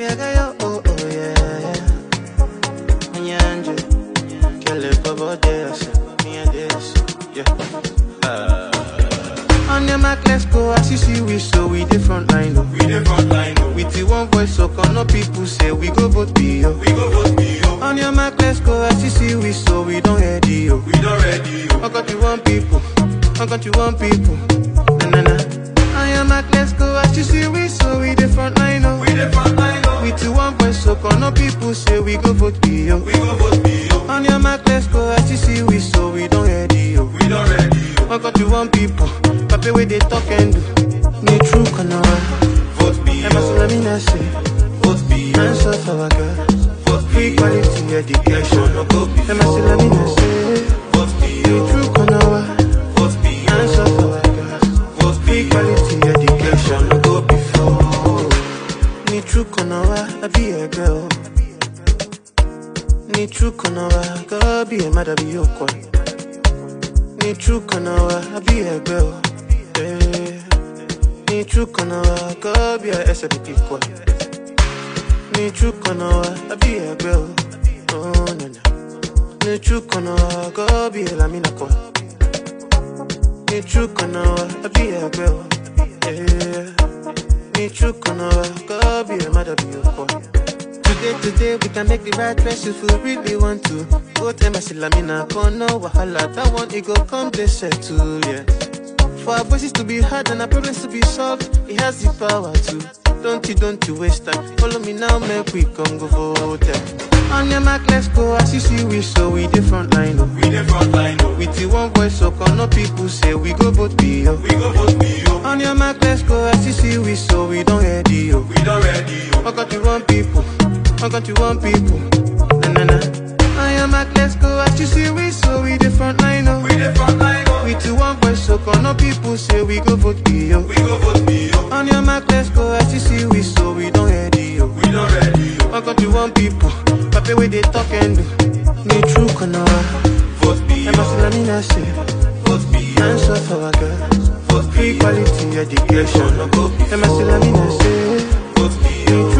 biyagayo oh, oh oh yeah On your mark, let's go. As you see, we so we the front oh. We the front line. Oh. One voice, so come no people say we go both be. Oh. We go both be. On your mark, let's go. As you see, we so we don't ready. We don't ready. I got you one people. I got you one people. Na na na. On your mark, let's go. As you see, we so we the front we go vote be yo. We go vote me, oh. On your mark, let's go. As you see, we so we don't head yo. We don't ready. I got you one people. Pape where they talk and do. Me true kana. Vote me, Emma oh. Salamina say. Vote me, oh. Answer for our girl. Vote Free me, oh. quality education. No go Emma before. Salamina say. Vote me, Me oh. true kana. Vote me, Answer oh. for our girl. Vote Free me, oh. quality education. No go before. Me true kana. I be a girl. Me true kana. Girl be a mother be your boy. Me true kana. I be a girl. Yeah. Me true kana. Girl be a SDP boy. Me true kana. I be a girl. Oh no no. Me true kana. Girl be a lamina boy. Me true kana. I be a girl. Yeah. Me true kana. Girl be a mother be your boy. Today, today, we can make the right choice if we really want to. Go tell me, Lamina, no wahala. That one, it go come, they settle, yeah. For our voices to be heard and our problems to be solved, it has the power to. Don't you, don't you waste time. Follow me now, make we come go vote. yeah. On your mark, let's go. As you see, we so we the front line. Oh. We the front line, oh. With the one voice, so come no people say we go vote be yo. Oh. We go vote me, oh. On your mark, let's go. As you see, we so we don't ready yo. We don't ready, oh. I got oh. the one people. I got you one people. Na na na. I am a let's go. As you see, we so we the front line. Oh. We the front line, oh. We two one voice, so come no people say we go vote be yo. Oh. We go vote me, oh. On your mark, let's go. As you see, we so we don't ready yo. We don't ready, oh. I got you one people. Pape where they talk and do. Me true kana. Vote me, Emma oh. Salamina say. Vote me, oh. Answer for our girl. Vote Free me, oh. quality education. Emma before. Salamina oh. say. Vote me, Me oh.